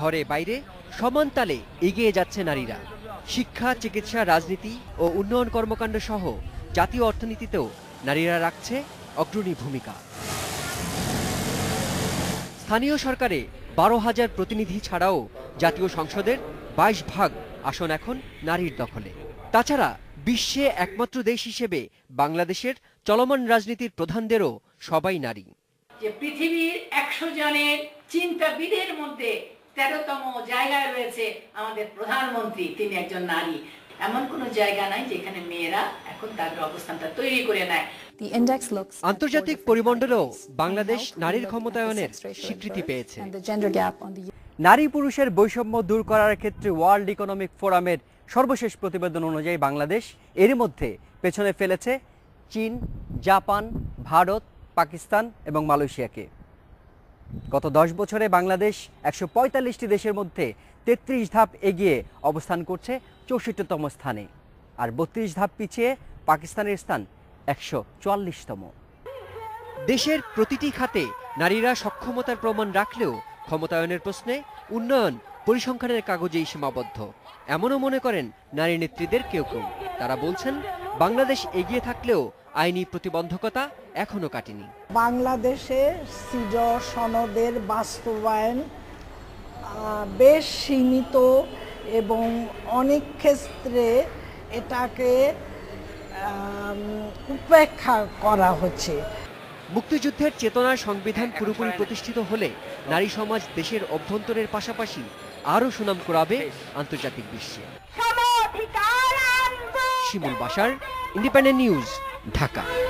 ঘরে বাইরে সমান তালে এগিয়ে যাচ্ছে নারীরা। শিক্ষা, চিকিৎসা, রাজনীতি ও উন্নয়ন কর্মকাণ্ড সহ জাতীয় অর্থনীতিতেও নারীরা রাখছে অগ্রণী ভূমিকা। স্থানীয় সরকারে বারো হাজার প্রতিনিধি ছাড়াও জাতীয় সংসদের বাইশ ভাগ আসন এখন নারীর দখলে। তাছাড়া বিশ্বে একমাত্র দেশ হিসেবে বাংলাদেশের চলমান রাজনীতির প্রধানদেরও সবাই নারী। যে পৃথিবীর একশো জনের চিন্তাবিদের মধ্যে তেরোতম জায়গায় রয়েছে আমাদের প্রধানমন্ত্রী। তিনি একজন নারী। এমন কোনো জায়গা নাই যেখানে মেয়েরা এখন তাদের অবস্থানটা তৈরি করে নেয়। আন্তর্জাতিক পরিমণ্ডলেও বাংলাদেশ নারীর ক্ষমতায়নের স্বীকৃতি পেয়েছে। নারী পুরুষের বৈষম্য দূর করার ক্ষেত্রে ওয়ার্ল্ড ইকোনমিক ফোরামের সর্বশেষ প্রতিবেদন অনুযায়ী বাংলাদেশ এর মধ্যে পেছনে ফেলেছে চীন জাপান ভারত পাকিস্তান এবং মালয়েশিয়াকে। গত দশ বছরে বাংলাদেশ একশো পঁয়তাল্লিশটি দেশের মধ্যে তেত্রিশ ধাপ এগিয়ে অবস্থান করছে চৌষট্টিতম স্থানে। আর বত্রিশ ধাপ পিছিয়ে পাকিস্তানের স্থান একশো চুয়াল্লিশতম। দেশের প্রতিটি খাতে নারীরা সক্ষমতার প্রমাণ রাখলেও ক্ষমতায়নের প্রশ্নে উন্নয়ন পরিসংখ্যানের কাগজেই সীমাবদ্ধ। এমনও মনে করেন নারী নেত্রীদের কেউ কেউ। তারা বলছেন, বাংলাদেশ এগিয়ে থাকলেও আইনি প্রতিবন্ধকতা এখনও কাটেনি। বাংলাদেশে সিজ সনদের বাস্তবায়ন বেশ সীমিত এবং অনেক ক্ষেত্রে এটাকে উপেক্ষা করা হচ্ছে। মুক্তিযুদ্ধের চেতনার সংবিধান পুরোপুরি প্রতিষ্ঠিত হলে নারী সমাজ দেশের অভ্যন্তরের পাশাপাশি আরও সুনাম কুড়াবে আন্তর্জাতিক বিশ্বে। শিমুল বাসার ইন্ডিপেন্ডেন্ট নিউজ ঢাকা।